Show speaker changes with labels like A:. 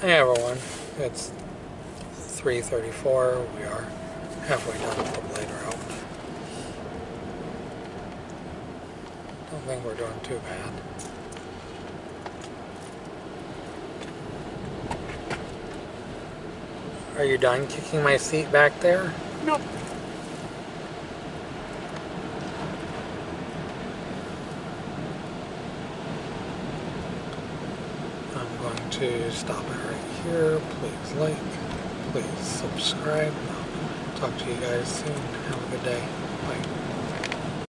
A: Hey everyone, it's 3.34, we are halfway done with the blade route. Don't think we're doing too bad. Are you done kicking my seat back there?
B: Nope.
A: To stop it right here. Please like, please subscribe. Talk to you guys soon. Have a good day.